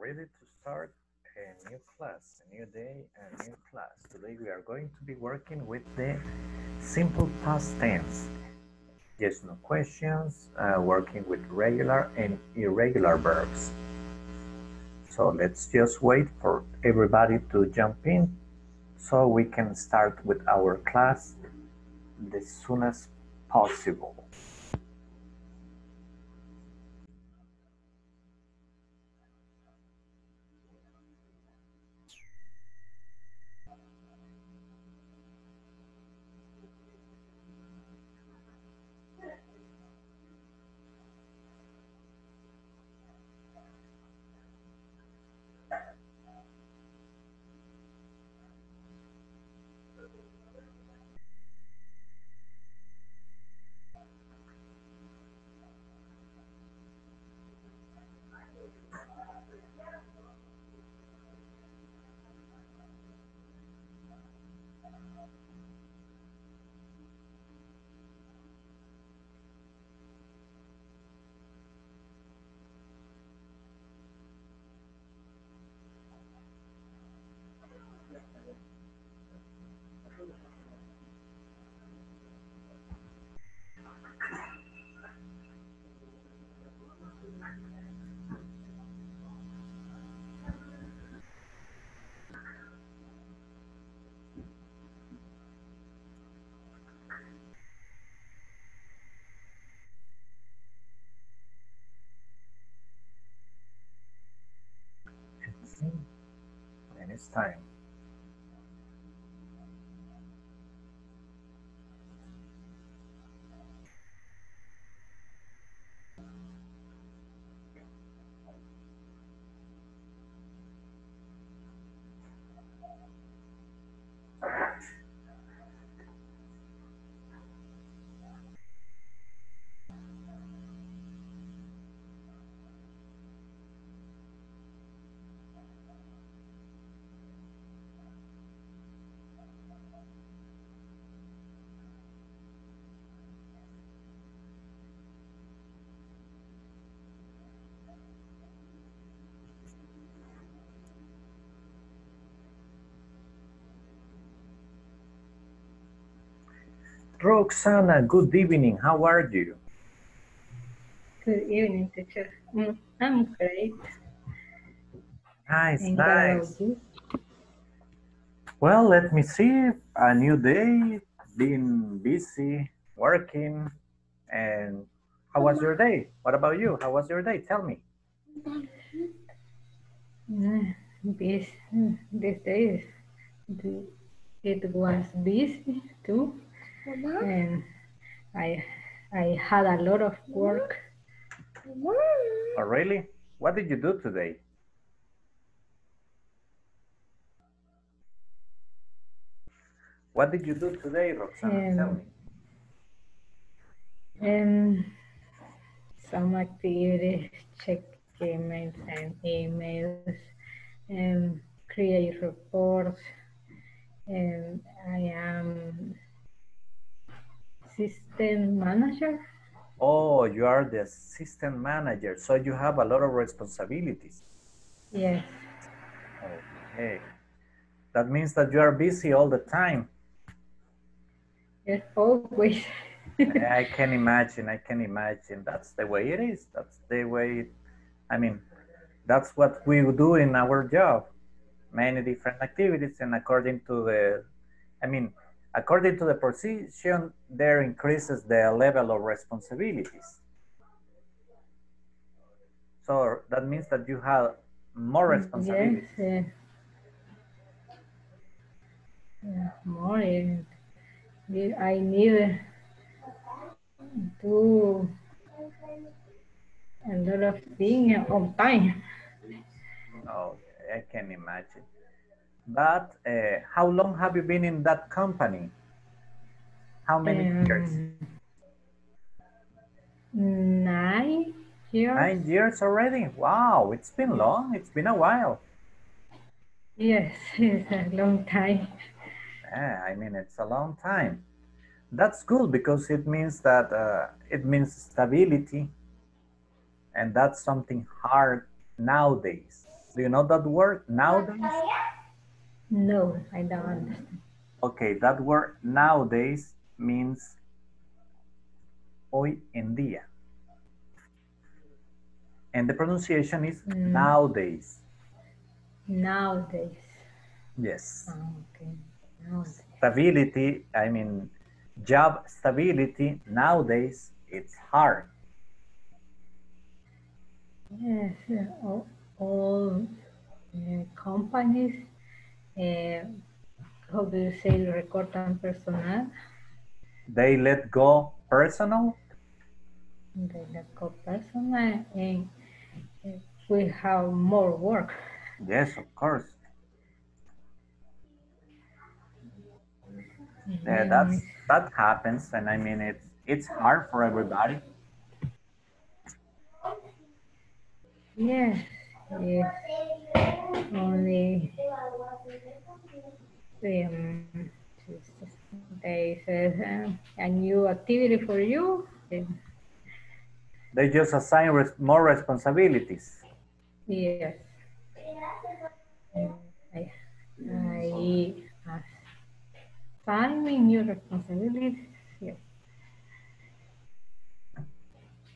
ready to start a new class, a new day, a new class. Today we are going to be working with the simple past tense. Yes, no questions, uh, working with regular and irregular verbs. So let's just wait for everybody to jump in so we can start with our class as soon as possible. And it's time. Roxana, good evening. How are you? Good evening, teacher. Mm, I'm great. Nice, And nice. Well, let me see. A new day, been busy, working. And how was your day? What about you? How was your day? Tell me. Mm, This, this day, it was busy too, and I, I had a lot of work. Oh, really? What did you do today? What did you do today, Roxana? Tell Um, me. And some activities, check emails and emails, and create reports. And I am system manager. Oh, you are the assistant manager, so you have a lot of responsibilities. Yes, Okay. That means that you are busy all the time. yes, always. I can imagine, I can imagine. That's the way it is. That's the way, I mean, that's what we do in our job. Many different activities and according to the, I mean, according to the position, there increases the level of responsibilities. So that means that you have more responsibilities. Yes. uh, yeah, more. I need to a lot of things on time. Oh, I can imagine. But uh, how long have you been in that company? How many years? Um, Nine years. Nine years already? Wow, it's been long. It's been a while. Yes, it's a long time. Yeah, I mean, it's a long time. That's good because it means that uh, it means stability, and that's something hard nowadays. Do you know that word nowadays? No, I don't understand. Okay, that word nowadays means hoy en día. And the pronunciation is Mm. nowadays. Nowadays. Yes. Ah, okay. Nowadays. Stability, I mean, job stability nowadays, it's hard. Yes, all, all uh, companies, uh, how do you say, recortan personal, They let go personal. they let go personal, and uh, we have more work. Yes, of course. Yeah, that's that happens, and I mean it's it's hard for everybody. Yes, yes. Only um, they said uh, a new activity for you. They just assign res- more responsibilities. Yes. I, I assigning new responsibilities. Yes.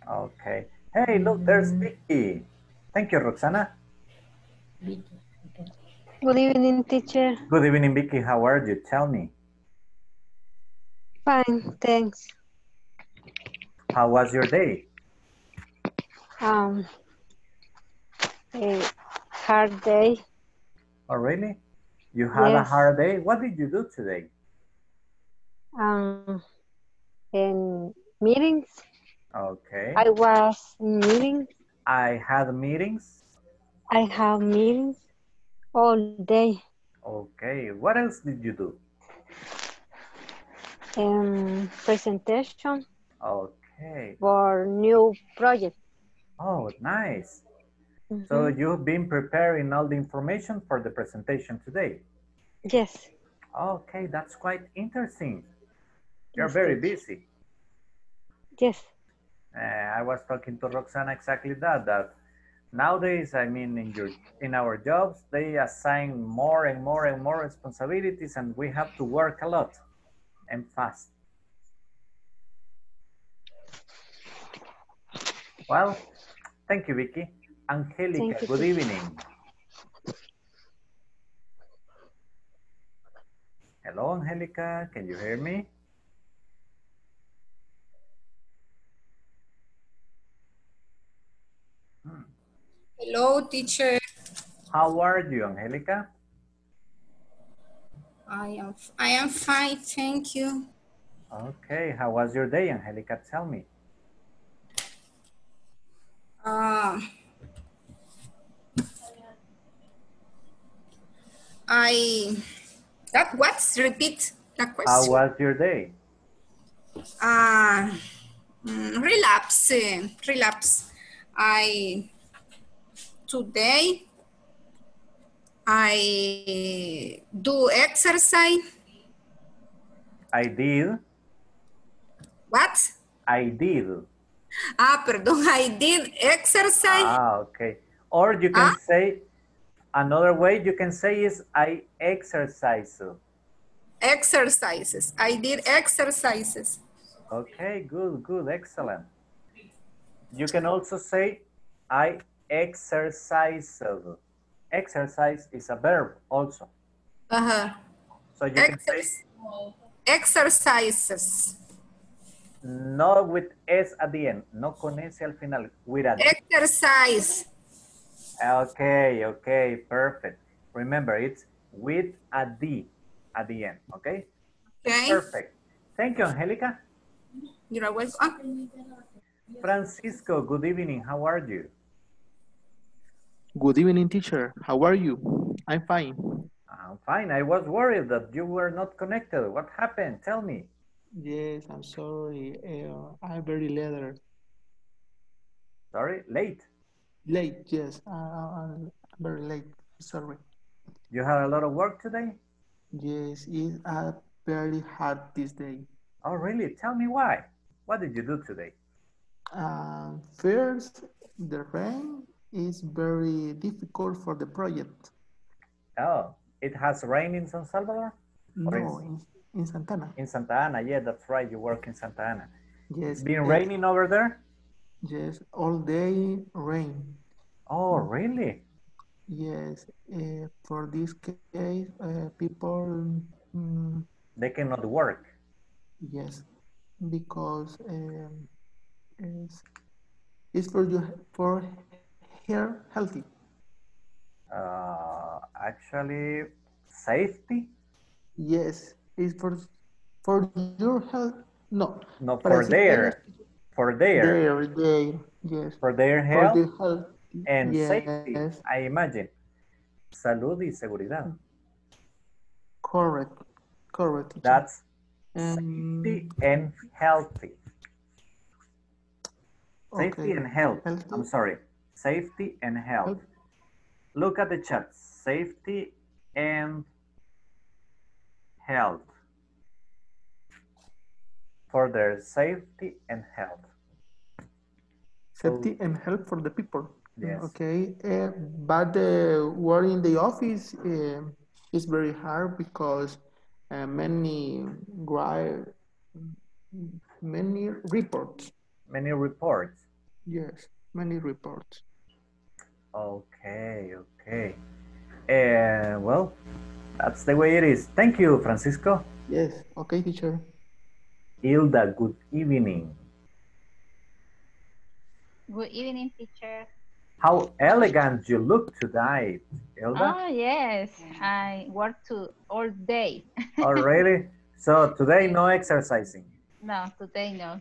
Okay. Hey, look, there's Vicky. Thank you, Roxana. Good evening, teacher. Good evening, Vicky. How are you? Tell me. Fine, thanks. How was your day? Um, a hard day. Oh, really? You had a hard day? What did you do today? Um, in meetings. Okay. I was in meetings. I had meetings. I have meetings all day. Okay. What else did you do? Um, presentation Okay. for new project. Oh, nice. Mhm. So you've been preparing all the information for the presentation today. Yes. Okay, that's quite interesting. You're very busy. Yes. Uh, I was talking to Roxana exactly that, that nowadays, I mean, in your in our jobs, they assign more and more and more responsibilities and we have to work a lot and fast. Well, thank you, Vicky. Angelica, you, good teacher. evening. Hello, Angelica, can you hear me? Hello, teacher. How are you, Angelica? I am I am fine, thank you. Okay, how was your day, Angelica? Tell me. Uh, I that what's repeat the question. How was your day? Uh, relapse, relapse. I today I do exercise. I did. What? I did. Ah, perdón, I did exercise. Ah, okay. Or you can Ah. say, another way you can say is I exercise. Exercises. I did exercises. Okay, good, good, excellent. You can also say I exercise. Exercise is a verb also. Uh-huh. So you can say Exercises. no with S at the end, no con S al final, with a. Exercise. Okay, okay, perfect. Remember, it's with a D at the end, okay? Okay. Perfect. Thank you, Angelica. You're welcome. Francisco, good evening. How are you? Good evening, teacher. How are you? I'm fine. I'm fine. I was worried that you were not connected. What happened? Tell me. Yes, I'm sorry. Uh, I'm very late. Sorry, late. Late, yes. Uh, I'm very late. Sorry. You had a lot of work today? Yes, it's uh, very hard this day. Oh, really? Tell me why. What did you do today? Um, first, the rain is very difficult for the project. Oh, it has rain in San Salvador? No, in, in Santa Ana. In Santa Ana, yeah, that's right. You work in Santa Ana. Yes. Been eh, raining over there? Yes, all day rain. Oh, really? Yes, uh, for this case, uh, people, mm, They cannot work. yes, because um, it's, it's for you for hair healthy. Uh, actually, safety? Yes, is for for your health. No, No, for their, for their, their, their, yes, for their for health the health. and yes, safety, I imagine. Salud y seguridad. correct, correct. That's Um, safety and healthy. Safety okay, and health. healthy. I'm sorry. Safety and health. Look at the chat. Safety and health. For their safety and health. Safety and health for the people. Yes. Okay, uh, but uh, work in the office uh, is very hard because uh, many many reports. Many reports. Yes, many reports. Okay, okay. Uh, well, that's the way it is. Thank you, Francisco. Yes. Okay, teacher. Hilda, good evening. Good evening, teacher. How elegant you look today, Hilda. Oh, yes. I work to all day. Oh, really? So today, no exercising. No, today no.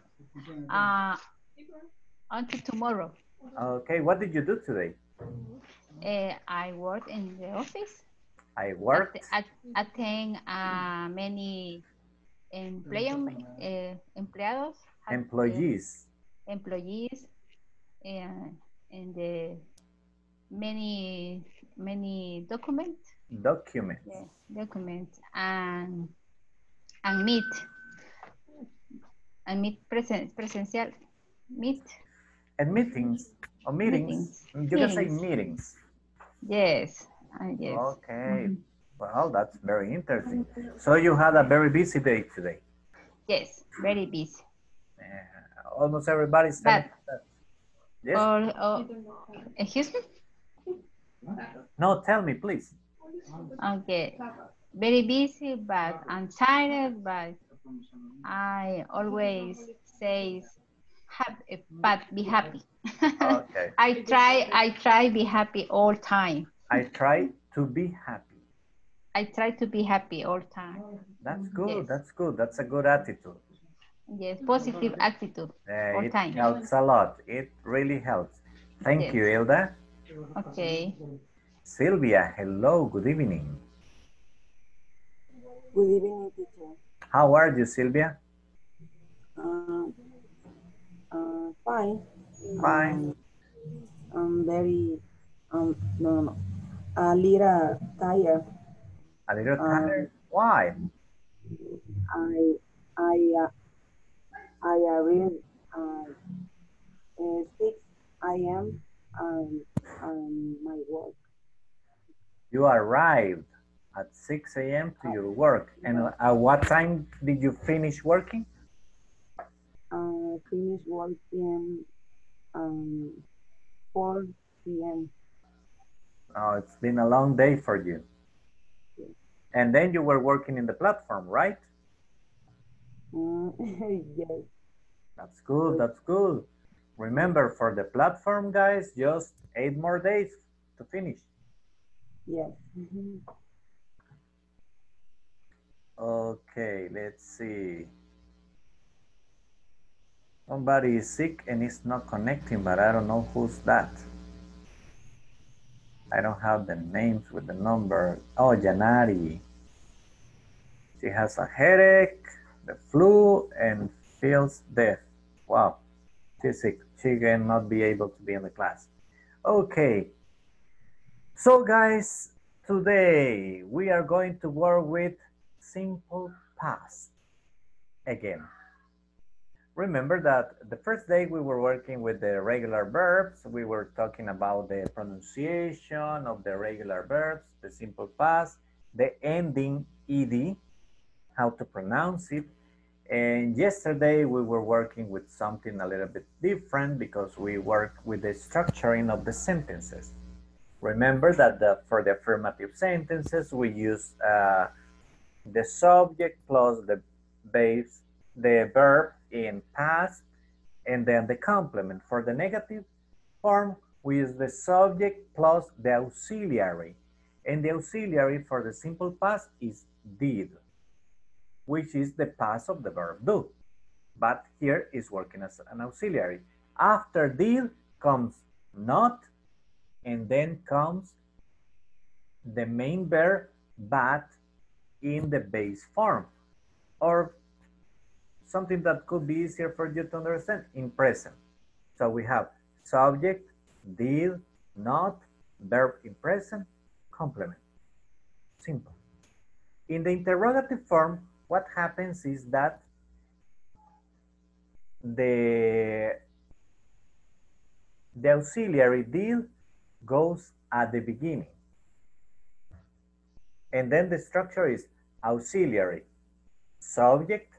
Uh, until tomorrow. Okay, what did you do today? Uh, I work in the office. I work. At, attend uh, many employum, uh, empleados. uh, Employees. employees uh, and the many many documents Documents. yeah, documents and and meet and meet present presential meet And meetings. Or meetings. Meetings. You can say Meetings. yes yes Okay. Mhm. Well, that's very interesting. So you had a very busy day today. yes very busy Uh, almost everybody's But- that. Yes. or, or excuse me no, tell me, please. okay very busy but I'm tired but I always say happy but be happy Okay. I try I try be happy all time I try to be happy. I try to be happy all time That's good. Yes. That's good. That's a good attitude. yes positive attitude Uh, All it time. helps a lot. It really helps. Thank Yes. you, Hilda. okay Sylvia, hello. Good evening. Good evening, teacher. How are you, Sylvia? Uh, uh, fine. Fine. Um, I'm very, um, no, no, a little tired. A little Um, tired. Why? I, I, uh, I arrived at uh, 6 a.m. Um, um, my work. You arrived at 6 a.m. to your work. And at what time did you finish working? Uh, finish working um, 4 p.m. Oh, it's been a long day for you. And then you were working in the platform, right? Mm, yes, That's good. That's good. Remember, for the platform, guys, just eight more days to finish. yes. Mhm. Okay, let's see. Somebody is sick and is not connecting, but I don't know who's that. I don't have the names with the number. Oh, Janari. She has a headache, the flu, and feels deaf. Wow, she's sick. She cannot be able to be in the class. Okay. So, guys, today we are going to work with simple past again. Remember that the first day we were working with the regular verbs. We were talking about the pronunciation of the regular verbs, the simple past, the ending ed, how to pronounce it. And yesterday we were working with something a little bit different because we worked with the structuring of the sentences. Remember that the, for the affirmative sentences, we use uh, the subject plus the base, the verb in past, and then the complement. For the negative form, we use the subject plus the auxiliary. And the auxiliary for the simple past is did, which is the past of the verb do. But here is working as an auxiliary. After did comes not, and then comes the main verb, but in the base form. Or something that could be easier for you to understand in present. So we have subject, did, not, verb in present, complement. Simple. In the interrogative form, what happens is that the, the auxiliary did goes at the beginning. And then the structure is auxiliary, subject,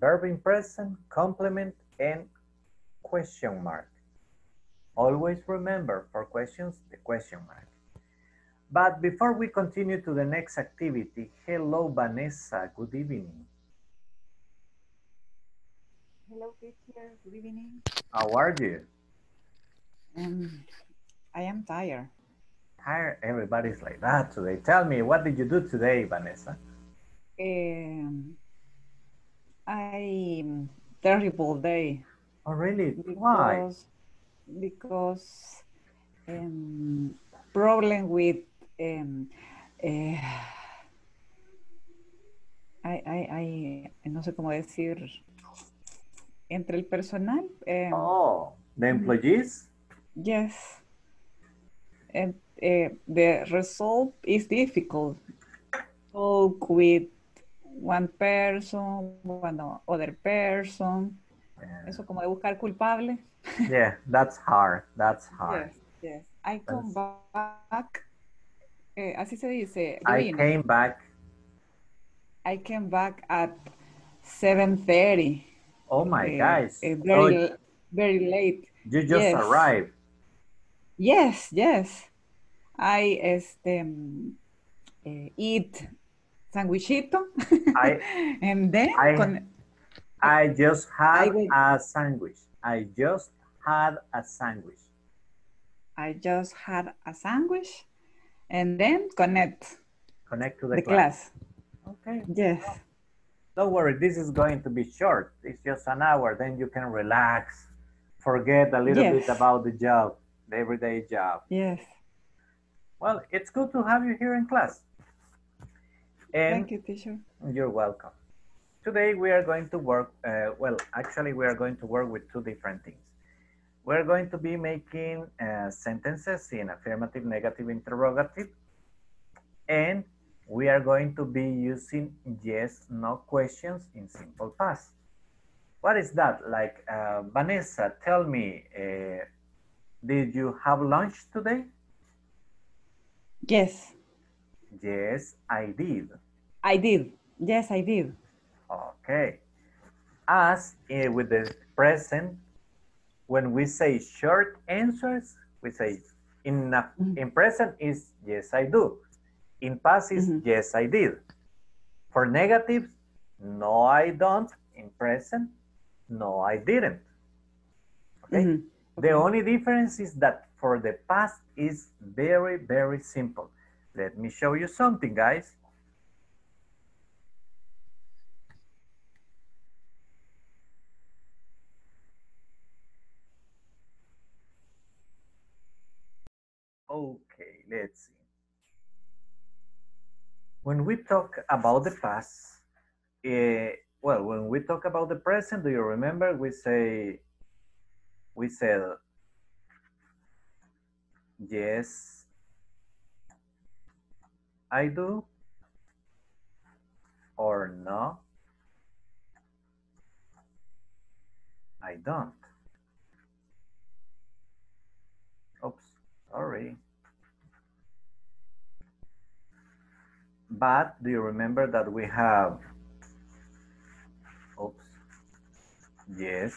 verb in present, complement, and question mark. Always remember for questions, the question mark. But before we continue to the next activity, hello Vanessa, good evening. Hello, teacher. Good evening. How are you? Um, I am tired. Tired, everybody's like that today. Tell me, what did you do today, Vanessa? Um, I terrible day. Oh, really? Because, Why? Because um, problem with um, eh, I, I, I, no sé cómo decir entre el personal. Oh, the employees? Yes. And uh, the result is difficult. Talk with one person, one other person. Yeah. Eso como de buscar. Yeah, that's hard. That's hard. Yes, yes. I come That's- back. eh, así se dice. I divino. came back. I came back at 7.30. Oh my eh, gosh. eh, Oh, very, very late. you just yes. arrived. Yes, yes. I este, mm, eh, eat sandwichito I and then I- con- I just I had will- a sandwich. I just had a sandwich. I just had a sandwich and then connect Connect to the, the, class. class. Okay. Yes, Don't worry, this is going to be short. It's just an hour. Then you can relax, forget a little bit about the job, the everyday job. yes. Well, it's good to have you here in class. And Thank you, teacher. You're welcome. Today we are going to work, uh, well, actually we are going to work with two different things. We're going to be making uh, sentences in affirmative, negative, interrogative, and we are going to be using yes, no questions in simple past. What is that? Like, uh, Vanessa, tell me, uh, did you have lunch today? Yes, Yes, I did. I did. Yes, I did. Okay. As eh, with the present, when we say short answers, we say in, a- Mhm. in present is yes, I do. In past is Mhm. yes, I did. For negatives, no, I don't. In present, no, I didn't. Okay. Mhm. The only difference is that for the past is very, very simple. Let me show you something, guys. Okay, let's see. When we talk about the past, eh, well, when we talk about the present, do you remember we say, we said, yes, I do, or no, I don't. Oops, sorry. But do you remember that we have, oops, yes,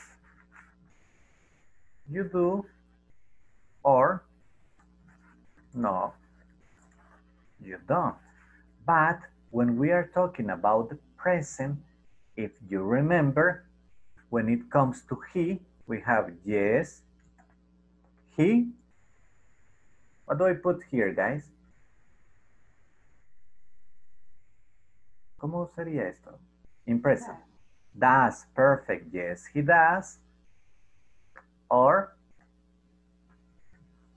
you do, or no, you don't. But when we are talking about the present, if you remember, when it comes to he, we have yes, he. What do I put here, guys? ¿Cómo sería esto? In present. Does, perfect, yes, he does. Or,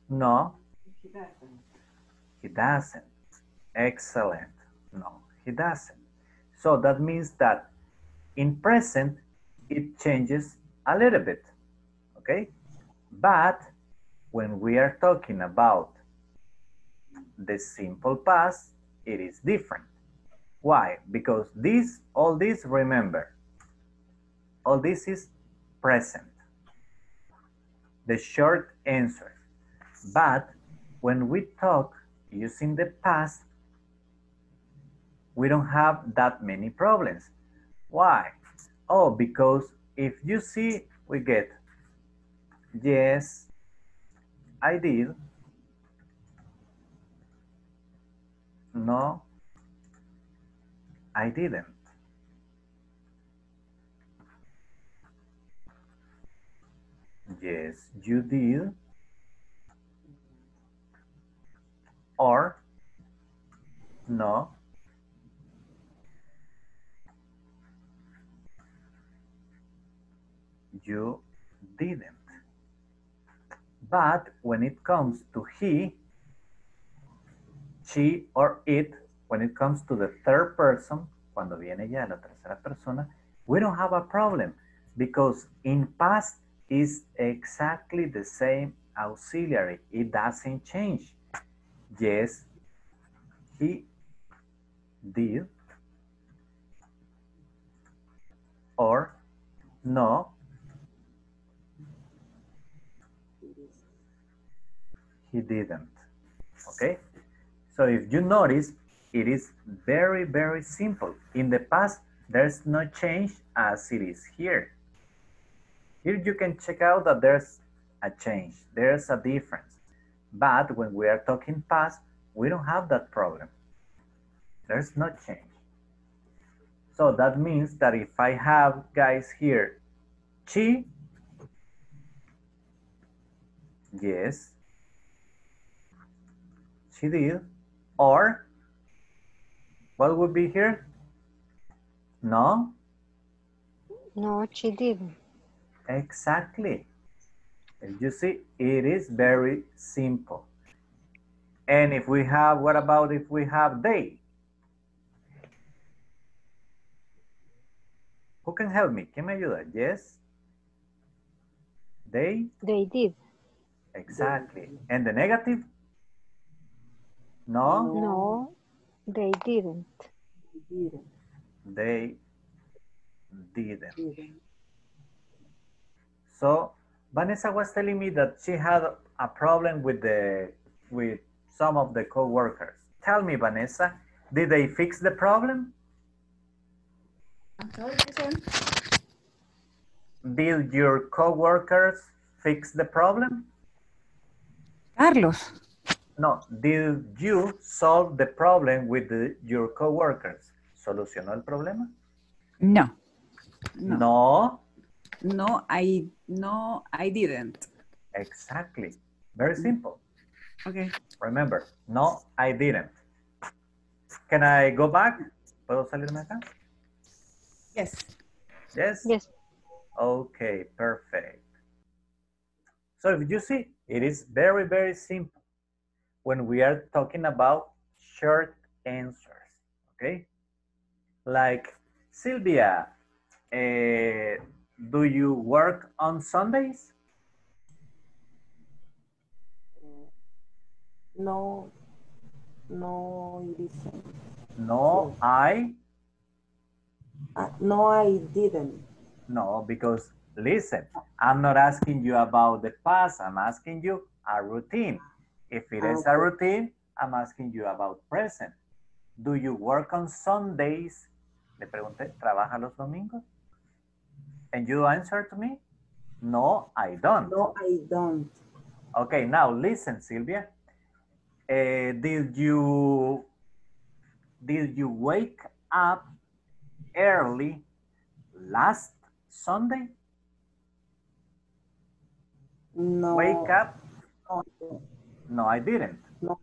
no, he doesn't. Excellent. No, he doesn't. So that means that in present, it changes a little bit, okay? But when we are talking about the simple past, it is different. Why? Because this, all this, remember, all this is present. The short answer. But when we talk using the past, we don't have that many problems. Why? Oh, because if you see, we get yes, I did. No, I didn't. Yes, you did. Or no, you didn't. But when it comes to he, she, or it, when it comes to the third person, cuando viene ya la tercera persona, we don't have a problem because in past is exactly the same auxiliary. It doesn't change. Yes, he did. Or no, he didn't. Okay? So if you notice, it is very, very simple. In the past, there's no change as it is here. Here you can check out that there's a change. There's a difference. But when we are talking past, we don't have that problem. There's no change. So that means that if I have guys here, she, yes, she did, or what would be here? No, No, she didn't. exactly. You see, it is very simple. And if we have, what about if we have they? Who can help me? Can ¿Quién me ayuda? Yes? They? They did. Exactly. And the negative? No? No, they didn't. They Didn't, They didn't. didn't. So Vanessa was telling me that she had a problem with the with some of the co-workers. Tell me, Vanessa, did they fix the problem? Did your co-workers fix the problem? Carlos, No, did you solve the problem with the- your co-workers? ¿Solucionó el problema? no. No, No, no, I, no, I didn't. exactly. Very simple. Okay. Remember, no, I didn't. Can I go back? ¿Puedo salirme acá? Yes. Yes? Yes. Okay, perfect. So if you see, it is very, very simple when we are talking about short answers, okay? Like, Sylvia, eh, do you work on Sundays? No, no, it isn't. No, I, Uh, no, I didn't. no, because listen, I'm not asking you about the past, I'm asking you a routine. If it is a routine, I'm asking you about present. Do you work on Sundays? Le pregunté, ¿trabaja los domingos? And you answer to me, no, I don't. No, I don't. Okay, now listen, Sylvia. Uh, did you did you wake up early last Sunday? No. Wake up? No, No, I didn't no,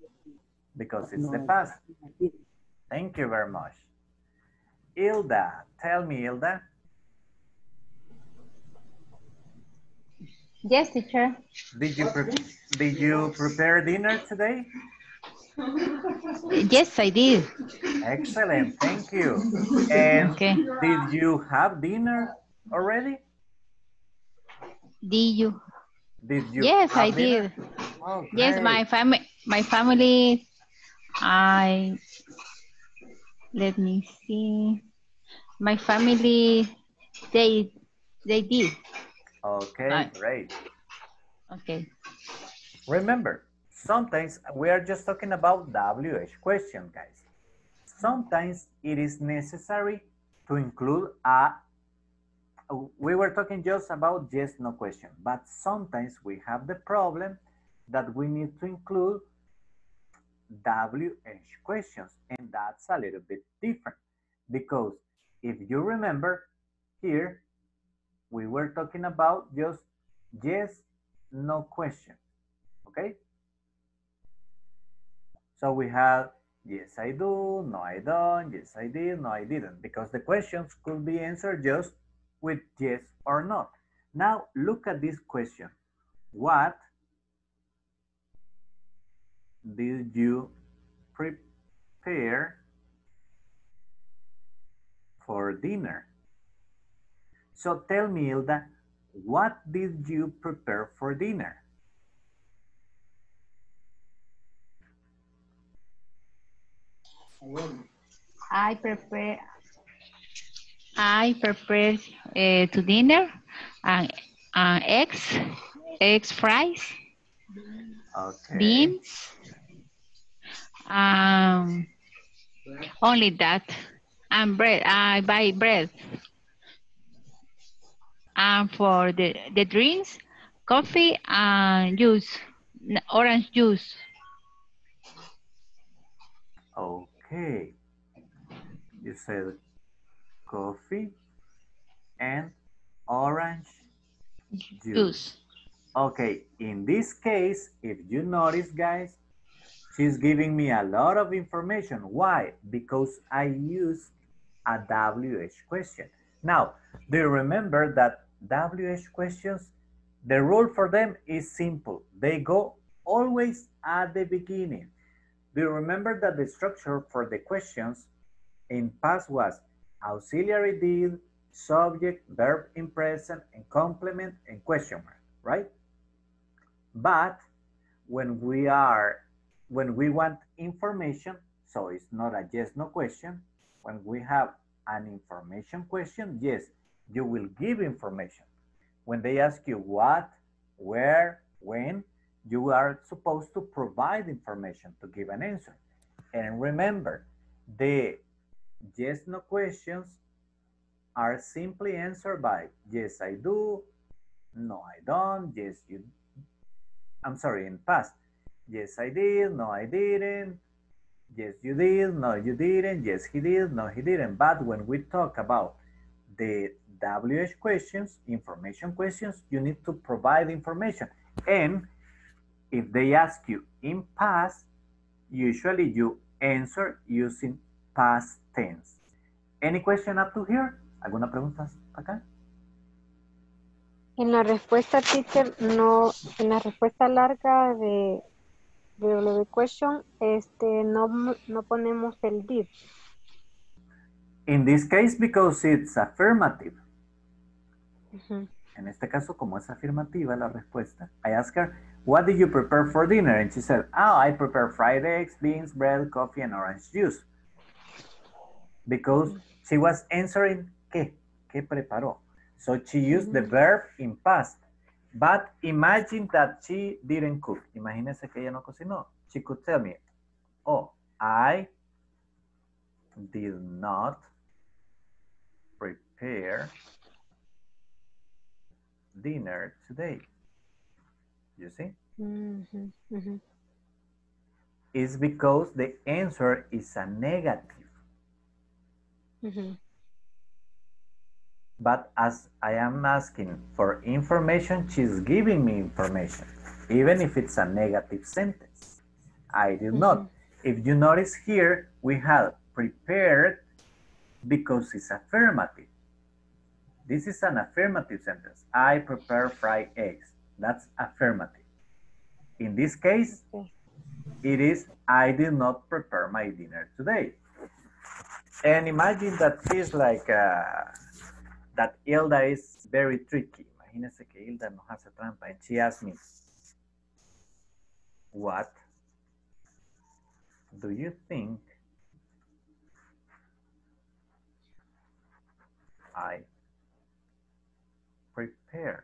because it's the past. Thank you very much. Hilda, tell me, Hilda. Yes, teacher. Did you pre- did you prepare dinner today? Yes, I did. Excellent, thank you. And Okay. did you have dinner already? Did you? Did you? Yes, I dinner? did. Oh, Yes, my family, my family, I, let me see. My family, they, they did. Okay, Nice. great. Okay. Remember, sometimes we are just talking about WH question, guys. Sometimes it is necessary to include a, we were talking just about yes, no question, but sometimes we have the problem that we need to include WH questions, and that's a little bit different because if you remember here, we were talking about just yes, no question. Okay? So we have yes, I do, no, I don't, yes, I did, no, I didn't, because the questions could be answered just with yes or not. Now look at this question. What did you prepare for dinner? So tell me, Hilda, what did you prepare for dinner? I prepare, I prepared uh, to dinner, uh, uh, eggs, eggs fries, Okay. beans. Um, only that, and bread. I buy bread. And for the the drinks, coffee and juice, orange juice. Okay. You said coffee and orange juice. Juice. Okay, in this case, if you notice, guys, she's giving me a lot of information. Why? Because I used a WH question. Now, do you remember that WH questions, the rule for them is simple. They go always at the beginning. Do you remember that the structure for the questions in past was auxiliary did, subject, verb in present, and complement, and question mark, right? But when we are, when we want information, so it's not a yes, no question. When we have an information question, yes, you will give information. When they ask you what, where, when, you are supposed to provide information to give an answer. And remember, the yes, no questions are simply answered by yes, I do, no, I don't, yes, you, I'm sorry, in past. Yes, I did, no, I didn't, yes, you did, no, you didn't, yes, he did, no, he didn't. But when we talk about the WH questions, information questions, you need to provide information. And if they ask you in past, usually you answer using past tense. Any question up to here? ¿Alguna pregunta acá? En la respuesta, teacher, no, en la respuesta larga de, W question, este, no, no ponemos el did. In this case, because it's affirmative. En este caso, como es afirmativa la respuesta, I asked her, what did you prepare for dinner? And she said, oh, I prepare fried eggs, beans, bread, coffee, and orange juice. Because she was answering, ¿qué? ¿Qué preparó? So she used the verb in past. But imagine that she didn't cook. Imagínese que ella no cocinó. She could tell me, oh, I did not prepare dinner today. You see? Mhm, mhm. It's because the answer is a negative. Mhm. But as I am asking for information, she's giving me information, even if it's a negative sentence. I did not. If you notice here, we have prepared because it's affirmative. This is an affirmative sentence. I prepare fried eggs. That's affirmative. In this case, it is I did not prepare my dinner today. And imagine that she's like uh, that Hilda is very tricky. Imagínese que Hilda nos hace trampa. And she asked me, what do you think I prepare?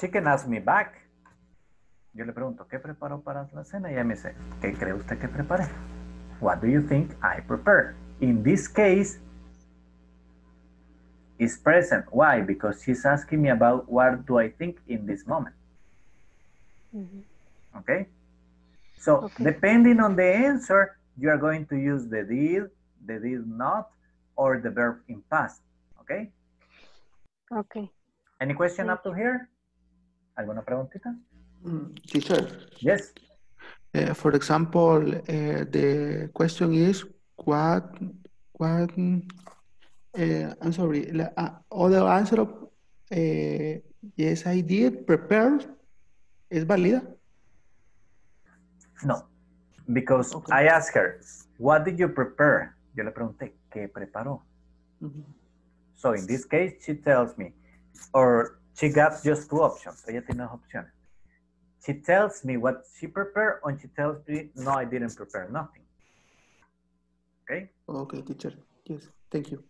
She can ask me back. Yo le pregunto, ¿qué preparó para la cena? Y ella me dice, ¿qué cree usted que preparé? What do you think I prepare? In this case, is present. Why? Because she's asking me about what do I think in this moment. Mhm. Okay? So Okay. depending on the answer, you are going to use the did, the did not, or the verb in past. Okay? Okay. Any question Thank up to here? ¿Alguna preguntita? Mm, Teacher, Yes. uh, for example, uh, the question is what, what, uh, I'm sorry, la- uh, other answer of, uh, yes, I did prepare, is válida? No. Because Okay. I asked her, what did you prepare? Yo le pregunté, ¿qué preparó? Mhm. So in this case, she tells me, or she got just two options. Ella tiene dos opciones. She tells me what she prepared, and she tells me, no, I didn't prepare nothing. Okay, Okay, teacher, yes, thank you.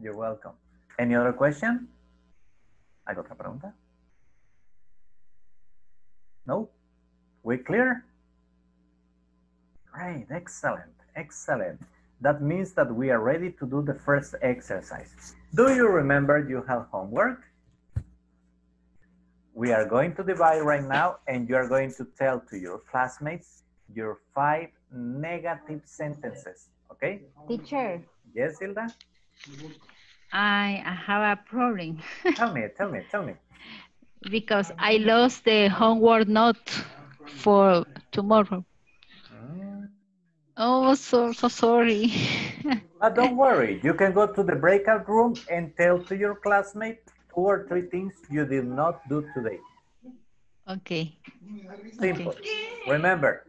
You're welcome. Any other question? ¿Hay otra pregunta? No? We clear? Great, excellent, excellent. That means that we are ready to do the first exercise. Do you remember you have homework? We are going to divide right now and you are going to tell to your classmates your five negative sentences, okay? Teacher, Yes, Hilda? I have a problem Tell me, tell me, tell me. because I lost the homework note for tomorrow. Mm, Oh, so so sorry. But don't worry, you can go to the breakout room and tell to your classmate two or three things you did not do today. okay. Simple. Remember,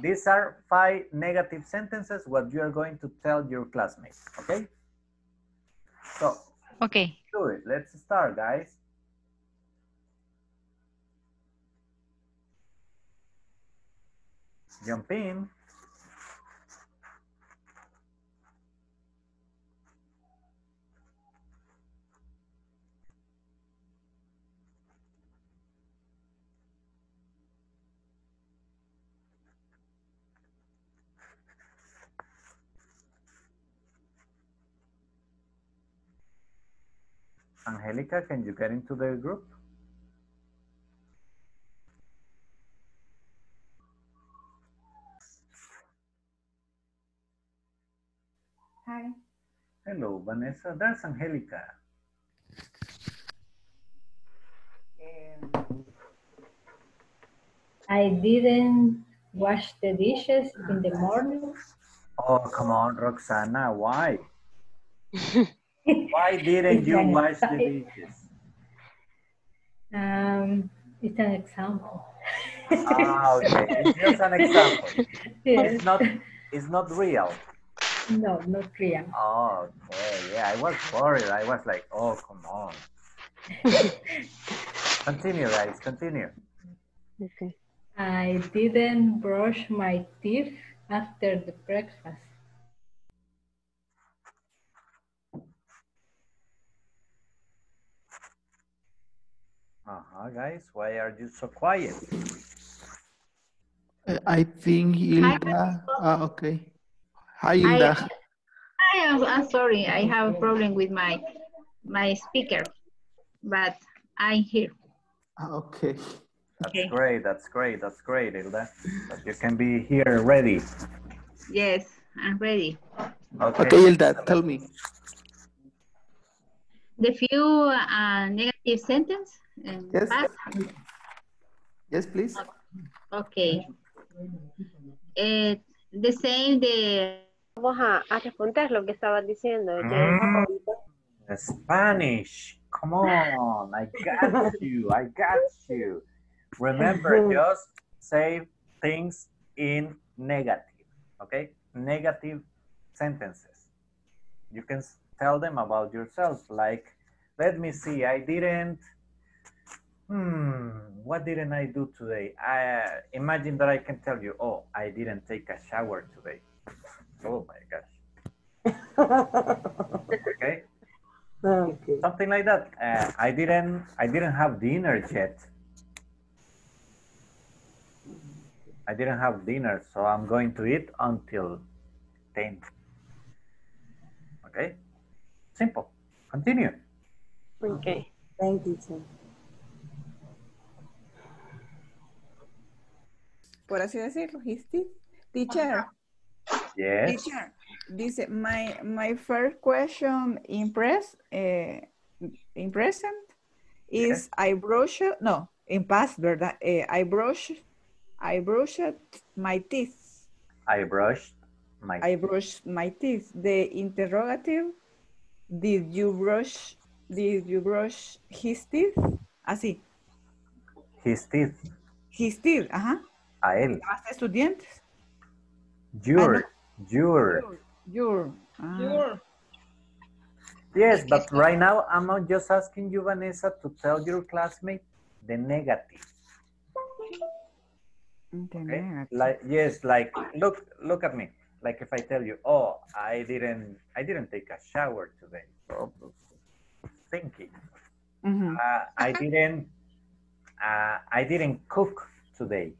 these are five negative sentences, what you are going to tell your classmates, okay? So, Okay. do it. Let's start, guys. Jump in. Angelica, can you get into the group? Hi. Hello, Vanessa. That's Angelica. Um, I didn't wash the dishes in the morning. Oh, come on, Roxana. Why? Why didn't you an wash the exci- dishes? Um, it's an example. Ah, okay. It's just an example. Yes. It's not. It's not real. No, not real. Oh, okay. Yeah, I was worried. I was like, oh, come on. Continue, guys. Continue. Okay. I didn't brush my teeth after the breakfast. Uh-huh, guys, why are you so quiet? Uh, I think Hilda. Ah, okay. Hi, Hilda. I am, I'm sorry, I have a problem with my my speaker, but I'm here. Ah, okay. That's Okay. great, that's great, that's great, Hilda. That you can be here ready. Yes, I'm ready. Okay. Okay, Hilda, tell me. The few uh, negative sentence. In Yes. past. Yes, please. Okay. Eh, the same, the Vamos a, a responder lo que estabas diciendo. de que es Mm. favorito. Spanish. Come on, I got you. I got you. Remember, just say things in negative, okay? Negative sentences. You can tell them about yourself, like, let me see, I didn't, hmm, what didn't I do today? I imagine that I can tell you, oh, I didn't take a shower today. Oh my gosh. Okay? okay. something like that. Uh, I didn't I didn't have dinner yet. I didn't have dinner, so I'm going to eat until 10. Okay? Simple. Continue. Okay. Thank you, teacher. Por así decirlo, his teeth. Teacher, Yes. teacher, dice, my, my first question in press, eh, in present is I brush, no, in past, ¿verdad? Eh, I brush, I brushed my teeth. I brushed my I brushed my teeth. The interrogative, did you brush, did you brush his teeth? Así, his teeth. his teeth, ajá. A él. ¿Lavaste tus dientes? Your. Your. Your. ah. Yes, but right now I'm not just asking you, Vanessa, to tell your classmate the negative. The Okay? negative. Like yes, like look look at me. Like if I tell you, oh, I didn't I didn't take a shower today. So, thinking. Mhm. Uh, I didn't uh, I didn't cook today.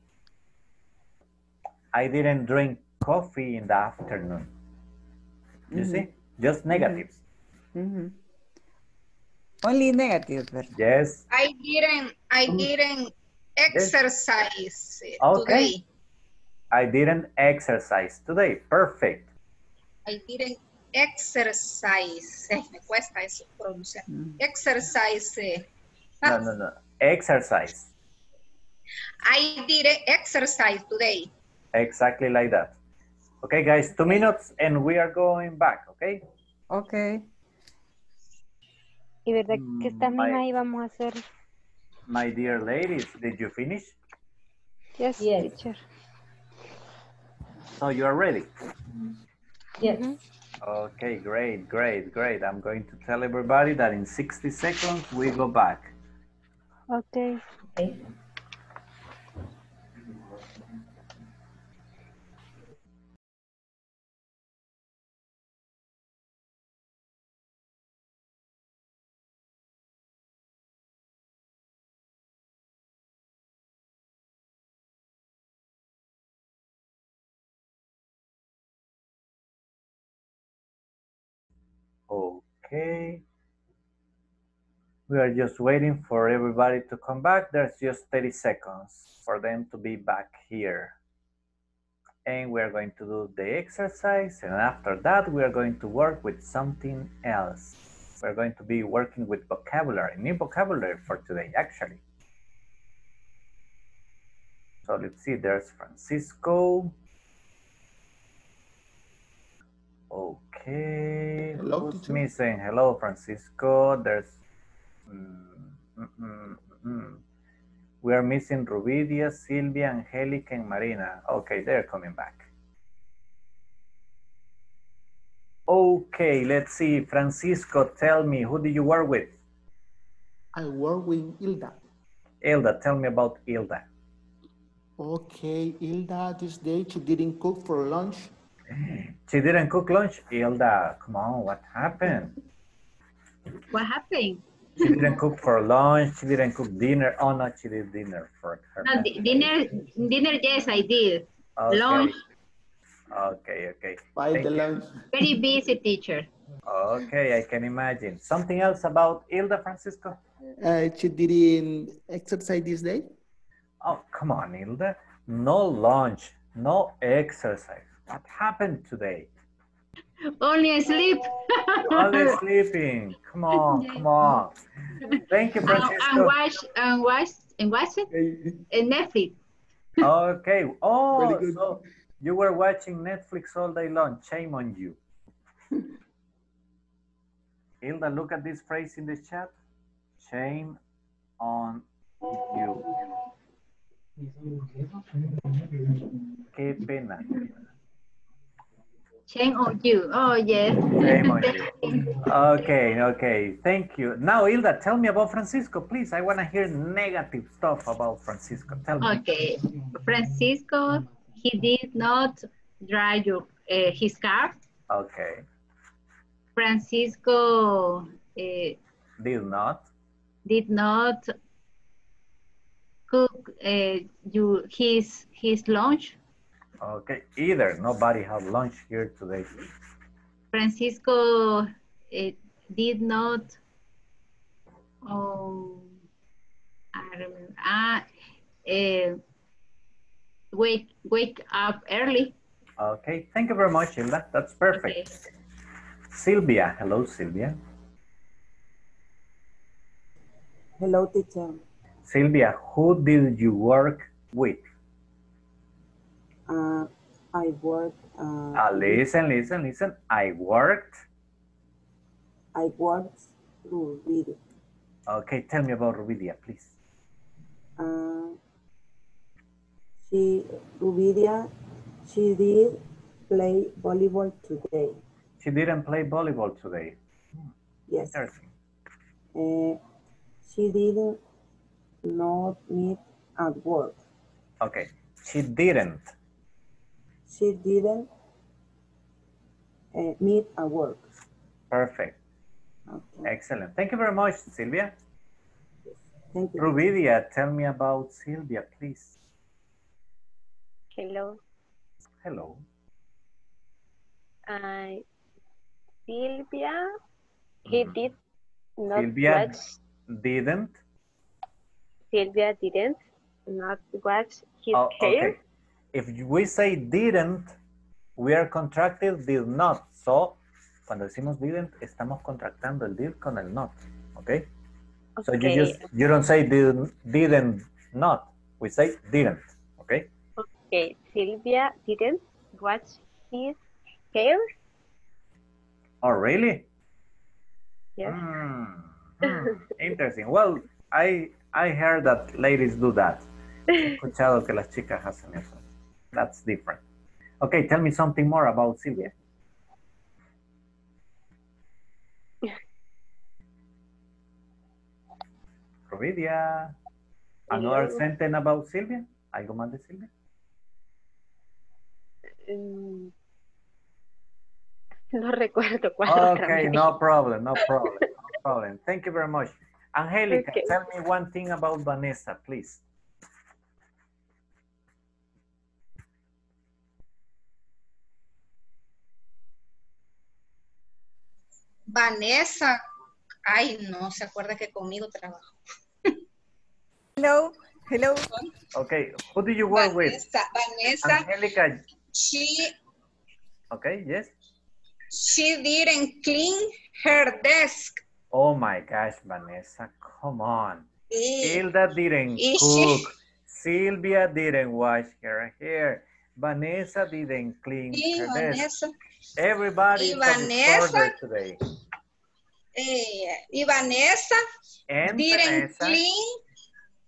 I didn't drink coffee in the afternoon. You Mhm. see? Just negatives. Mhm. Only negatives. ¿verdad? Yes. I didn't I didn't exercise Okay. today. I didn't exercise today. Perfect. I didn't exercise. Me cuesta eso pronunciar. Mm. Exercise. No, no, no. Exercise. I didn't exercise today. Exactly like that. Okay, guys, two minutes and we are going back, okay? Okay. Y verdad que esta Mm, misma my- íbamos a hacer. My dear ladies, did you finish? Yes, Yes. teacher. So you are ready? Yes. Mhm. Okay, great, great, great. I'm going to tell everybody that in 60 seconds we go back. Okay. Okay. Okay. We are just waiting for everybody to come back. There's just 30 seconds for them to be back here. And we are going to do the exercise. And after that, we are going to work with something else. We're going to be working with vocabulary, new vocabulary for today, actually. So let's see, there's Francisco. Okay. Hello, Who's teacher. missing? Hello, Francisco. There's. mm, mm, mm, mm. We are missing Rubidia, Silvia, Angelica, and Marina. Okay, they're coming back. Okay, let's see. Francisco, tell me, who do you work with? I work with Hilda. Hilda, tell me about Hilda. Okay, Hilda, this day she didn't cook for lunch. She didn't cook lunch. Hilda, come on, what happened? What happened? She didn't cook for lunch. She didn't cook dinner. Oh, no, she did dinner for her. No, dinner, dinner, yes, I did. Okay. Lunch, Okay, okay. By Thank the you. lunch. very busy teacher. Okay, I can imagine. Something else about Hilda Francisco? Uh, she didn't exercise this day. Oh, come on, Hilda. No lunch, no exercise. What happened today? Only sleep. Only sleeping. Come on, come on. Thank you, And, and Francisco. watch, and watch, and watch it in Netflix. Okay. Oh, Very good. so you were watching Netflix all day long. Shame on you. Hilda, look at this phrase in the chat. Shame on you. Qué pena. Shame on you. Oh, yes. Shame on you. Okay, okay. Thank you. Now, Hilda, tell me about Francisco, please. I want to hear negative stuff about Francisco. Tell me. Okay. Francisco, he did not drive your, uh, his car. Okay. Francisco uh, Did not. did not cook uh, you, his, his lunch. Okay. Either. Nobody had lunch here today. Francisco uh, did not Oh, I remember, ah, uh, wake wake up early. Okay. Thank you very much, Hilda. That's perfect. Okay. Sylvia. Hello, Sylvia. Hello, teacher. Sylvia, who did you work with? Uh, I work. Uh, Uh, listen, listen, listen. I worked. I worked through video. Okay, tell me about Rubidia, please. Uh, she, Rubidia, she did play volleyball today. She didn't play volleyball today. Yes. Interesting. Uh, she didn't not meet at work. Okay. She didn't. She didn't uh, meet at work. Perfect. Okay. Excellent. Thank you very much, Sylvia. Thank you. Rubidia, tell me about Sylvia, please. Hello. Hello. Uh, Sylvia, he Mhm. did not Sylvia watch. didn't. Sylvia didn't not watch his Oh, hair. okay. If we say didn't, we are contracted did not. So, cuando decimos didn't, estamos contractando el did con el not. Okay? okay. So you just, you don't say didn't, didn't not. We say didn't. Okay? Okay, Sylvia didn't watch his hair. Oh, really? Yes. Hmm, hmm, Interesting. Well, I, I heard that ladies do that. He escuchado que las chicas hacen eso. That's different. Okay, tell me something more about Sylvia. Providia. Another Hello. sentence about Sylvia? ¿Algo más de Silvia? Mm, no recuerdo cuál Okay, no problem, no problem, no problem. Thank you very much. Angelica, Okay. tell me one thing about Vanessa, please. Vanessa, ay, no se acuerda que conmigo trabaja. Hello, hello. Okay, who do you work with? Vanessa, Vanessa, Angelica, she, okay, yes. she didn't clean her desk. Oh my gosh, Vanessa, come on. Y- Hilda didn't Is she- cook. Sylvia didn't wash her hair. Vanessa didn't clean y her desk. Everybody y is a Vanessa- today. eh, y Vanessa And didn't Vanessa, clean.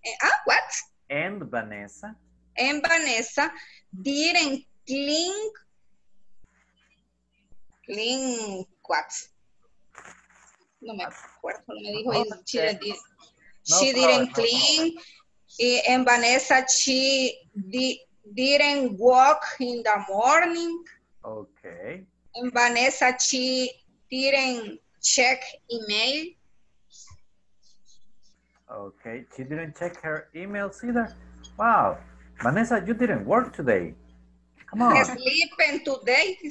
eh, ah, what? and Vanessa, And Vanessa didn't clean. Clean what? No me acuerdo, no me dijo. y she did- No she didn't no clean. Y- and Vanessa, she di- didn't walk in the morning. okay. And Vanessa, she didn't check email. Okay, she didn't check her emails either. Wow, Vanessa, you didn't work today. Come on. Sleeping today.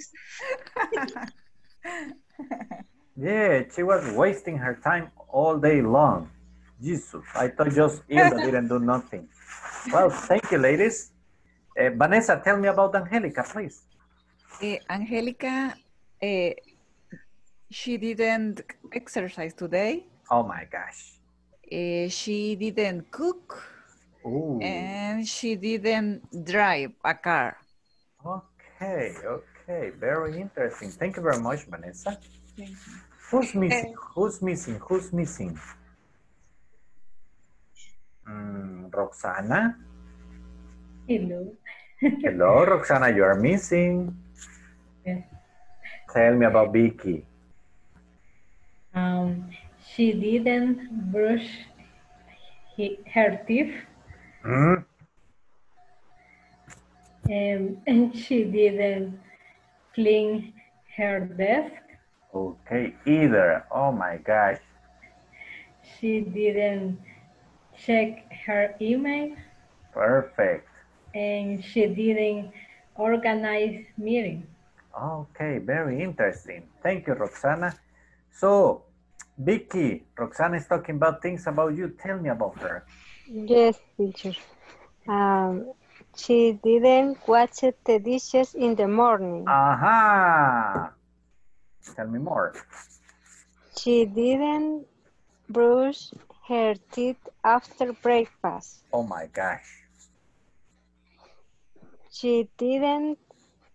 Yeah, she was wasting her time all day long. Jesus, I thought just Hilda didn't do nothing. Well, thank you, ladies. Uh, Vanessa, tell me about Angelica, please. Eh, Angelica, eh, she didn't exercise today. Oh my gosh. Eh, she didn't cook Ooh. and she didn't drive a car. Okay, okay, very interesting. Thank you very much, Vanessa. Who's missing? Who's missing? Who's missing? Mm, Roxana. Hello. Hello, Roxana, you are missing. Tell me about Vicky. Um, she didn't brush he, her teeth Hmm? um, and she didn't clean her desk. Okay, either. Oh my gosh. She didn't check her email Perfect. and she didn't organize meeting. Okay, very interesting. Thank you, Roxana. So, Vicky, Roxana is talking about things about you. Tell me about her. Yes, teacher. Um, she didn't wash the dishes in the morning. Aha. Tell me more. She didn't brush her teeth after breakfast. Oh my gosh. She didn't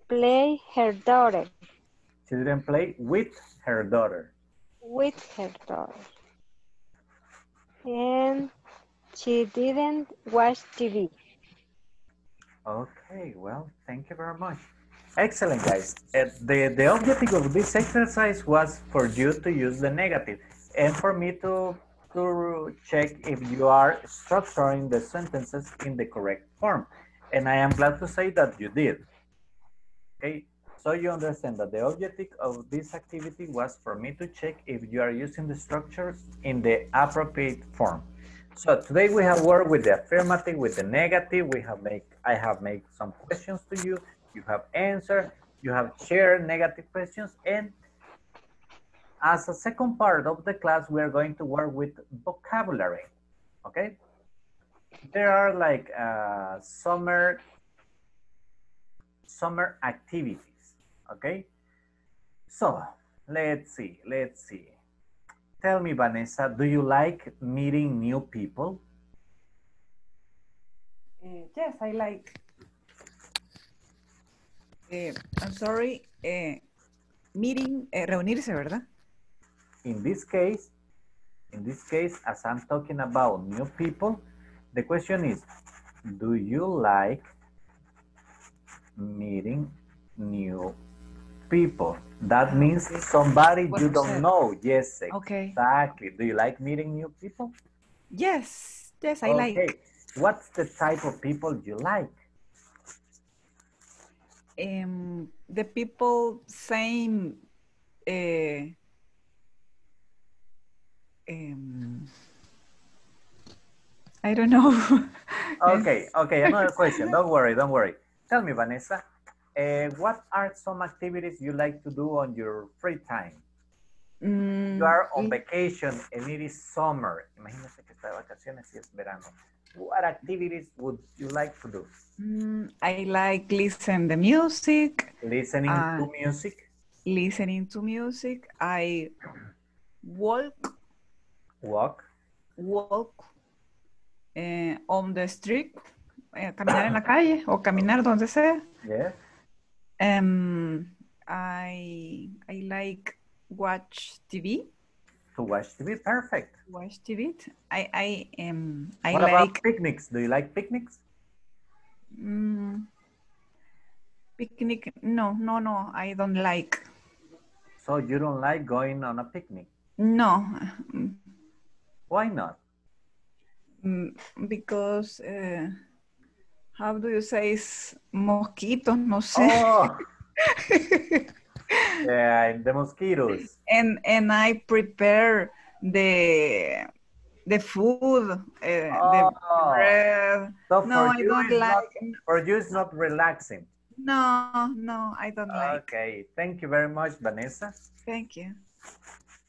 play her daughter She didn't play with her daughter. with her daughter. And she didn't watch TV. Okay, well, thank you very much. Excellent, guys. Uh, the, the objective of this exercise was for you to use the negative and for me to, to check if you are structuring the sentences in the correct form. And I am glad to say that you did. Okay, so you understand that the objective of this activity was for me to check if you are using the structures in the appropriate form. So today we have worked with the affirmative, with the negative. We have made, I have made some questions to you. You have answered, you have shared negative questions. And as a second part of the class, we are going to work with vocabulary, okay? There are like uh, summer, summer activities, okay? So let's see, let's see. Tell me, Vanessa, do you like meeting new people? Eh, yes, I like. Eh, I'm sorry. eh, meeting, eh, reunirse, ¿verdad? In this case, in this case, as I'm talking about new people, the question is, do you like meeting new people? That means somebody you don't know. Yes, Okay. exactly. Do you like meeting new people? Yes, yes, I like. What's the type of people you like? Um, the people same. eh, um, I don't know. Okay, okay, another question. Don't worry, don't worry. Tell me, Vanessa, uh, what are some activities you like to do on your free time? Mm, You are on vacation and it is summer. Imagínate que está de vacaciones y es verano. What activities would you like to do? mm, I like listen the music, Listening Ah. to music, listening to music. I walk, walk, walk eh, on the street, eh, caminar en la calle o caminar donde sea. yeah. Um, I I like watch TV. To watch TV, perfect. Watch TV. I I um I what about like picnics? Do you like picnics? mm, picnic. No, no, no. I don't like. So you don't like going on a picnic? No, Why not? mm, because uh, how do you say es mosquitos? No sé. Oh, yeah, the mosquitoes. and and I prepare the the food, uh, the Oh. bread. So No, I don't it's not- like. For you, it's not relaxing. No, no, I don't like. Okay, thank you very much, Vanessa. Thank you.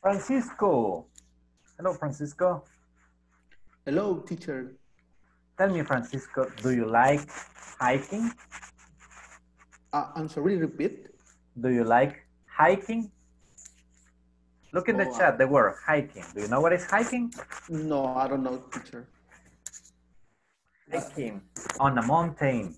Francisco. Hello, Francisco. Hello, teacher. Tell me, Francisco, do you like hiking? Uh, I'm sorry, repeat. Do you like hiking? Look in the Oh, chat, the word hiking. Do you know what is hiking? No, I don't know, teacher. Hiking on a mountain.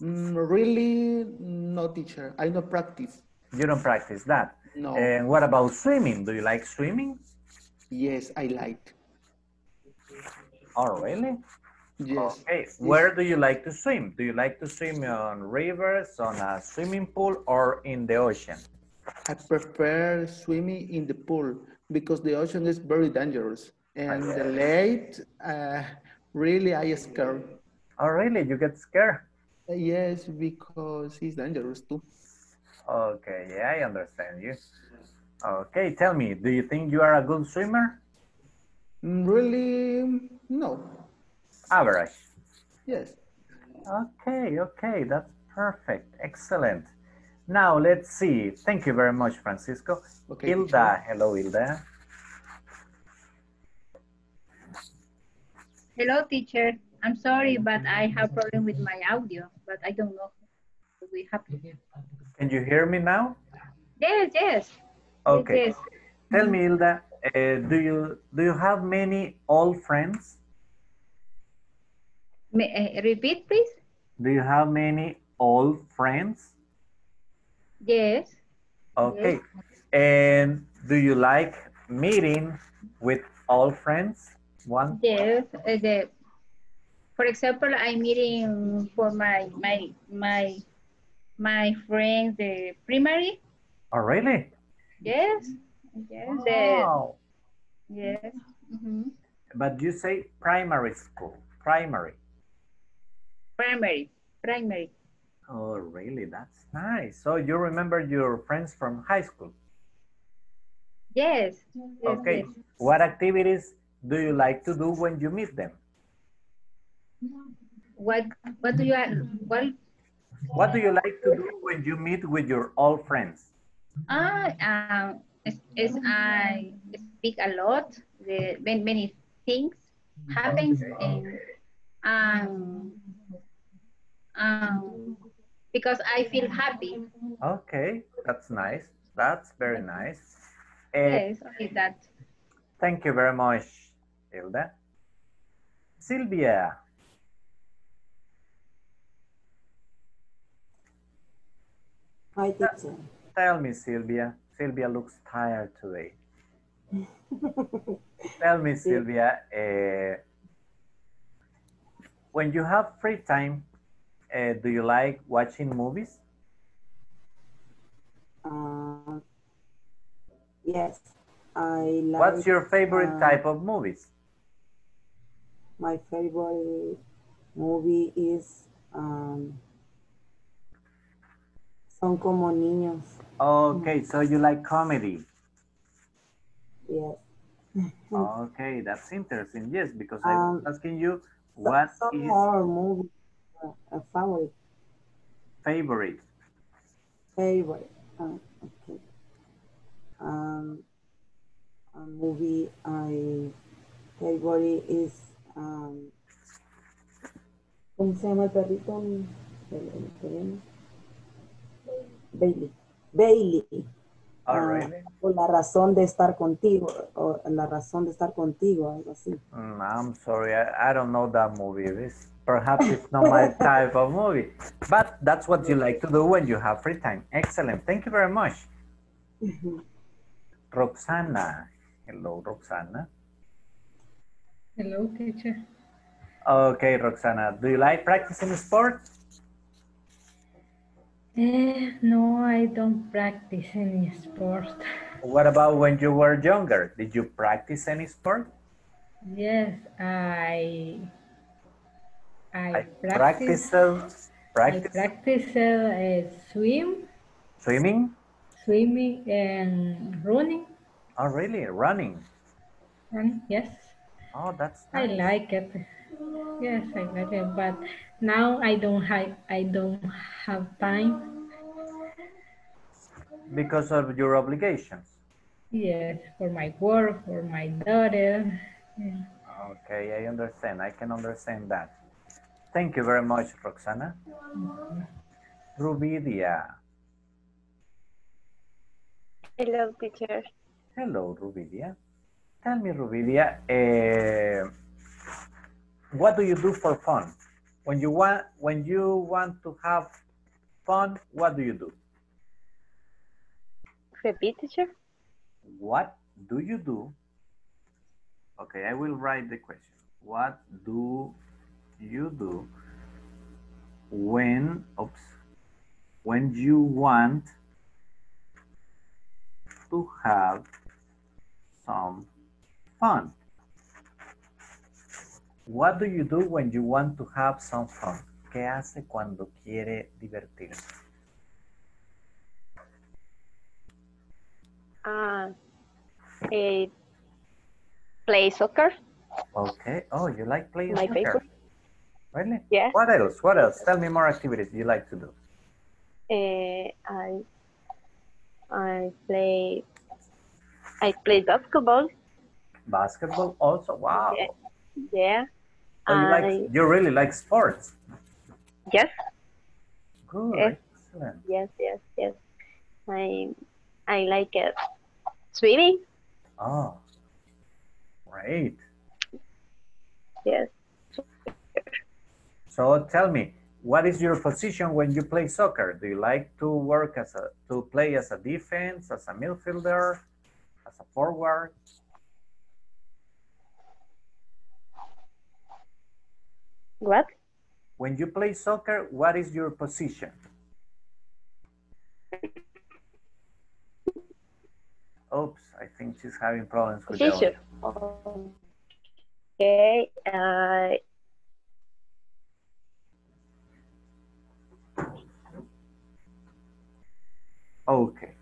Mm, really, no, teacher. I don't practice. You don't practice that. No. And what about swimming? Do you like swimming? yes, I like. Oh, really? Yes. Okay. Where do you like to swim? Do you like to swim on rivers, on a swimming pool, or in the ocean? I prefer swimming in the pool because the ocean is very dangerous. And the lake, uh, really, I scared. Oh, really? You get scared? Yes, because it's dangerous too. Okay, yeah, I understand you. Okay, tell me, do you think you are a good swimmer? Mm, Really, no. Average. Yes. Okay, okay, that's perfect. Excellent. Now let's see. Thank you very much, Francisco. Okay, Hilda, hello, Hilda. Hello, teacher. I'm sorry, but I have problem with my audio, but I don't know. what We have to Can you hear me now? Yes, yes. Okay. Yes, Tell me, Hilda, uh, do you do you have many old friends? May, uh, repeat, please. Do you have many old friends? Yes. Okay. And do you like meeting with old friends? One. Yes. uh, the, for example, I'm meeting for my my my my friends the primary. Oh, really? Yes. Yes. the- Wow. yes. mhm. But you say primary school, primary. Primary. Primary. Oh, really? That's nice. So you remember your friends from high school? Yes. yes, Okay. yes. What activities do you like to do when you meet them? What What do you what What do you like to do when you meet with your old friends? Ah, um, is, is I speak a lot. The many, many things happens and um, um, because I feel happy. Okay, that's nice. That's very nice. Eh, Yes, only that. Thank you very much, Hilda. Sylvia, Hi, teacher. tell me, Sylvia. Sylvia looks tired today. Tell me, Sylvia, uh, when you have free time, uh, do you like watching movies? Uh, yes, I like. What's your favorite uh, type of movies? My favorite movie is um, Son como niños. Okay, so you like comedy. Yes. Okay, that's interesting. Yes, because I was Um, asking you what some is more movie uh, a favorite favorite. favorite. Uh, okay. Um, a movie I favorite is um, ¿cómo se llama el perrito? El- el coreano. Bailey. Bailey. Oh, Ah, really? Por la razón de estar contigo, o la razón de estar contigo, algo así. Mm, I'm sorry, I, I don't know that movie. This perhaps it's not my type of movie, but that's what you like to do when you have free time. Excellent. Thank you very much, Roxana. Hello, Roxana. Hello, teacher. Okay, Roxana. Do you like practicing sports? Eh, no, I don't practice any sport. What about when you were younger? Did you practice any sport? Yes, I I, I practice. practice, I practice practice uh, swim, swimming. swimming and running. Oh, really? Running. And yes, Oh, that's I like it. Yes, I like it, but now I don't have I don't have time. Because of your obligations. Yes, for my work, for my daughter. Okay, I understand. I can understand that. Thank you very much, Roxana. Rubidia. Hello, teacher. Hello, Rubidia. Tell me, Rubidia, eh, what do you do for fun? When you want when you want to have fun, what do you do? Repeat, teacher. What do you do? Okay, I will write the question. What do you do when, oops, when you want to have some fun? What do you do when you want to have some fun? ¿Qué hace cuando quiere divertirse? Uh, eh, play soccer. Okay. Oh, you like playing My soccer? favorite. Really? Yes. What else? What else? Tell me more activities you like to do. Eh, I I play I play basketball. Basketball also. Wow. Yeah. Yeah. So you I, like you really like sports. yes, Good. Yes. Excellent. yes, yes, yes. I I like it. Swimming. Oh. Great. Yes. So tell me, what is your position when you play soccer? Do you like to work as a to play as a defense, as a midfielder, as a forward? What? When you play soccer, what is your position? Oops, I think she's having problems with the audio. Okay. Uh, Okay.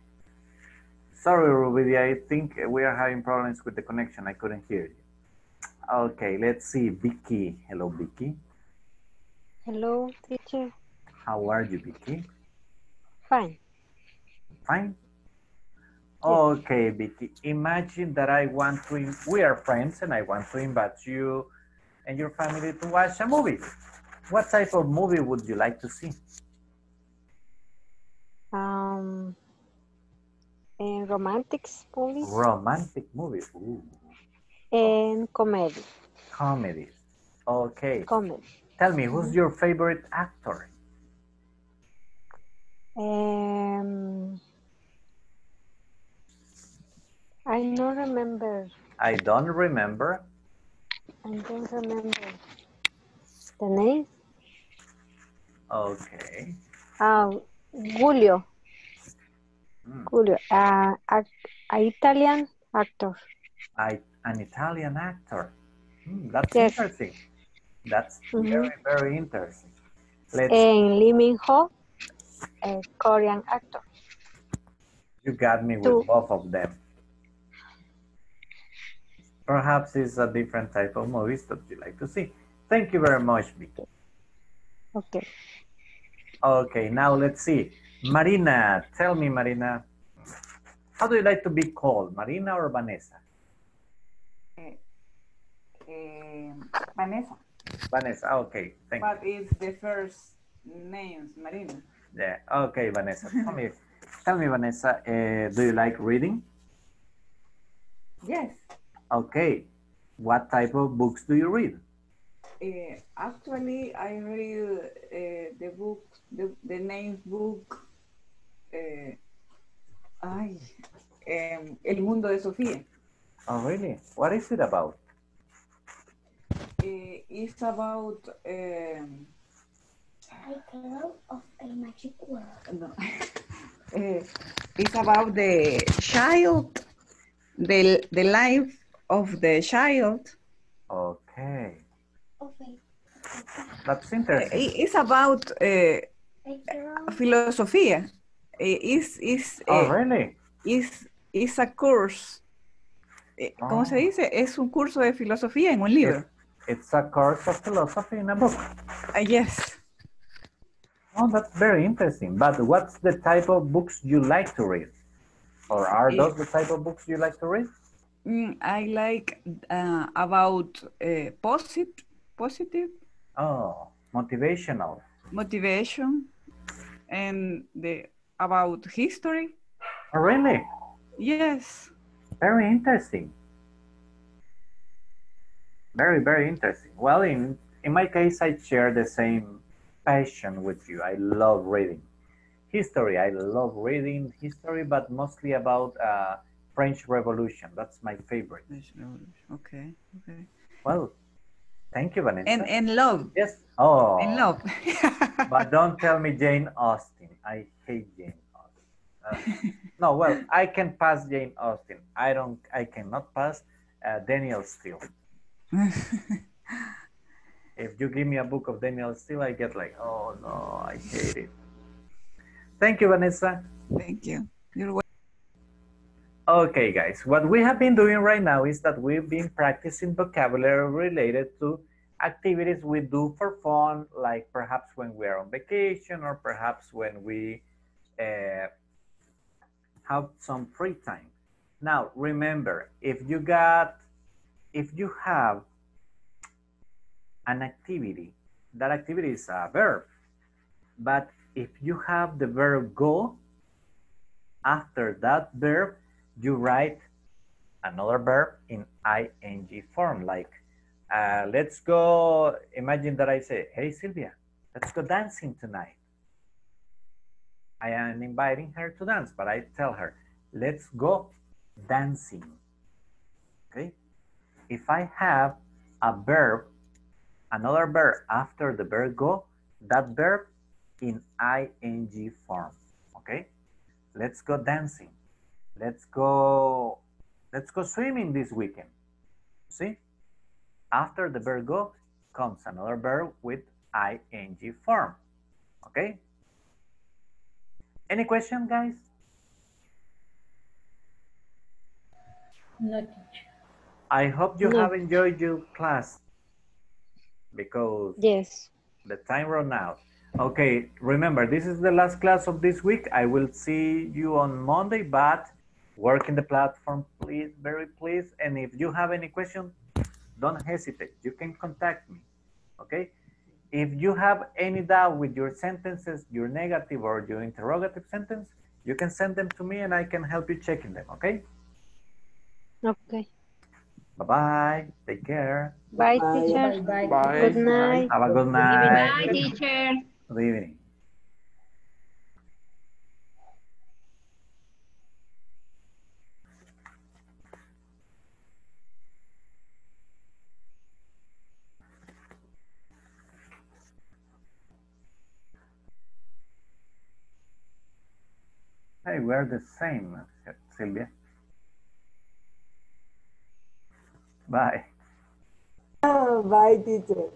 Sorry, Rubidia, I think we are having problems with the connection. I couldn't hear you. Okay, let's see. Vicky. Hello, Vicky. hello, teacher. How are you, Vicky? Fine. Fine? Okay, Vicky. Imagine that I want to, we are friends and I want to invite you and your family to watch a movie. What type of movie would you like to see? Um, and romantics movies Romantic movie. Ooh, and comedy. comedy. Okay. Comedy. Tell me, who's your favorite actor? Um, I don't remember. I don't remember. I don't remember the name. Okay. Ah, Julio. Hmm. Julio. Uh, Italian actor. I, an Italian actor. Hmm, that's Yes. interesting. That's Mhm. very, very interesting. Let's, And Lee Min Ho, a Korean actor. you got me with two. both of them. Perhaps it's a different type of movies that you like to see. Thank you very much, Vicky. Okay. Okay, now let's see. Marina, tell me, Marina, how do you like to be called, Marina or Vanessa? Eh, Vanessa, Vanessa, okay, thank you. but it's the first names, Marina. Yeah, okay, Vanessa. Tell me, tell me, Vanessa, uh, do you like reading? Yes. Okay, what type of books do you read? Uh, actually, I read uh, the book, the, the name book, uh, ay, em, El Mundo de Sofía. Oh, really? What is it about? Uh, it's about, um, of a magic world. no, uh, it's about the child, the, the life of the child. Okay, Of a, that's Uh, interesting. It's about uh, a Uh, It's, it's, Oh, uh, really? it's, it's a course eh, ¿cómo se Ah. dice? Es un curso de filosofía en un libro. It's a course of philosophy in a book. Ah, yes. Oh, that's very interesting. But what's the type of books you like to read? Or are Eh, those the type of books you like to read? Mm, I like uh, about uh, posit positive Oh, motivational. motivation and the about history. Oh, really? Yes. Very interesting. Very, very interesting. Well, in, in my case, I share the same passion with you. I love reading history. I love reading history, but mostly about uh, French Revolution. That's my favorite. French Revolution. Okay. Okay. Well, thank you, Vanessa. And and love. yes. Oh, And love. but don't tell me Jane Austen. I hate Jane Austen. Uh, no, well, I can pass Jane Austen. I don't. I cannot pass uh, Danielle Steel. If you give me a book of Danielle Steel, I get like, oh no, I hate it. Thank you, Vanessa. Thank you. You're welcome. Okay, guys, what we have been doing right now is that we've been practicing vocabulary related to activities we do for fun, like perhaps when we are on vacation or perhaps when we uh, have some free time. Now, remember, if you got, if you have an activity, that activity is a verb, but if you have the verb go, after that verb, you write another verb in ing form like uh, let's go imagine that i say hey sylvia let's go dancing tonight. I am inviting her to dance but i tell her let's go dancing. Okay? If i have a verb another verb after the verb go that verb in ing form. Okay? Let's go dancing let's go let's go swimming this weekend. See? After the verb go comes another verb with ing form. Okay? Any question guys? No i hope you No. have enjoyed your class because Yes. the time run out. Okay remember this is the last class of this week. I will see you on monday but work in the platform please very please and if you have any question don't hesitate you can contact me okay if you have any doubt with your sentences your negative or your interrogative sentence you can send them to me and i can help you checking them okay Okay. bye bye take care Bye, Bye. teacher. Bye. Bye. Good night. have a good night. Good night night, teacher. good evening we're the same, Sylvia. Bye. Oh, Bye, teacher.